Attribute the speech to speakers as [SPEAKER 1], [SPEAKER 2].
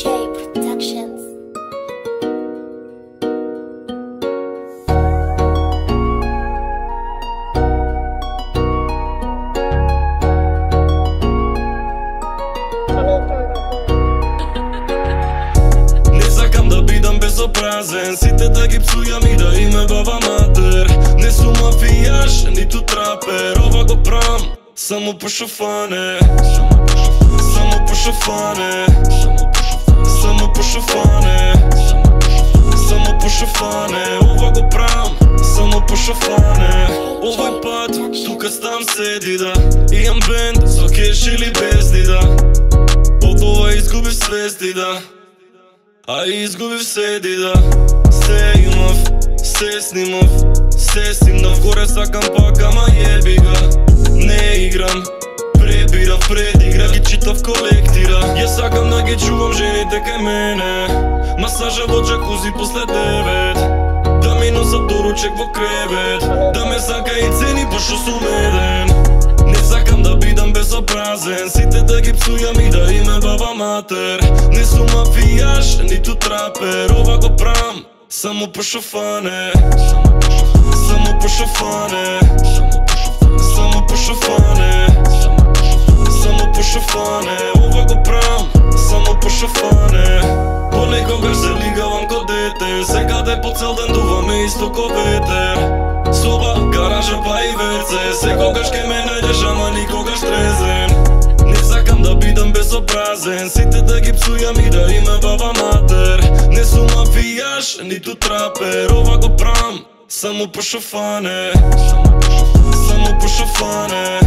[SPEAKER 1] J Productions.
[SPEAKER 2] Не сакам да бидам Сите да ги псујам и да име баба матер. Не сум мафијаш, ниту трапер Ова го прам, само по шофане Само по шофане Само по шофане Само по шофане Ова го правам. само по шофане Овој пат, тука стам седи да Имам бенд, со кеш или без дида. Од ова изгубив свести да А изгубив се дида. Се имав, се снимав Се снимав, горе сакам пак, ама јеби га. Не играм, ги чувам жените кај мене. Масажа во джакузи после девет. Да ми носат доручек во кревет. Да ме сака и цени пошто сум еден Не сакам да бидам безобразен. Сите да ги псујам и да име баба матер. Не сум мафијаш, ниту трапер. Ова го прам, само по шофане. Само по шофане. Само по цел ден дуваме истоко ветер Соба, гаража па и верце. Секогаш ке ме најдеш, ама никогаш трезен. Не сакам да бидам безобразен. Сите да ги псујам и да има баба матер. Не сум мафијаш, ниту трапер. Ова го прам, само по шофане Само по шофане